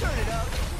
Turn it up.